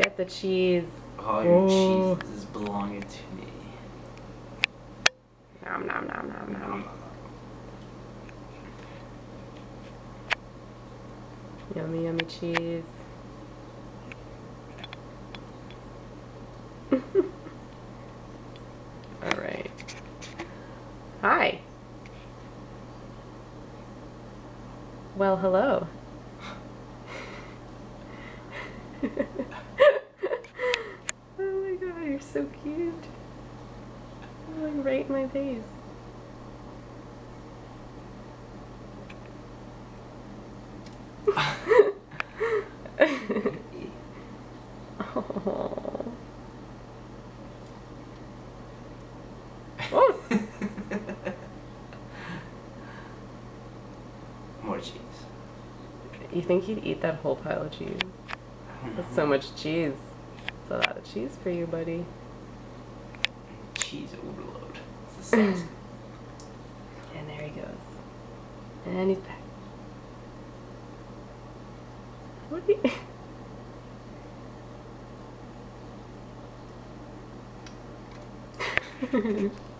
Get the cheese. All your Oh. cheese is belonging to me. Nom nom nom nom nom. Yummy, yummy cheese. All right. Hi. Well, hello. oh my god, you're so cute. Oh, like right in my face. Oh. Oh. More cheese. You think he'd eat that whole pile of cheese? That's so much cheese. A lot of cheese for you, buddy. cheese overload. It's the size. And there he goes. And he's back. What do you...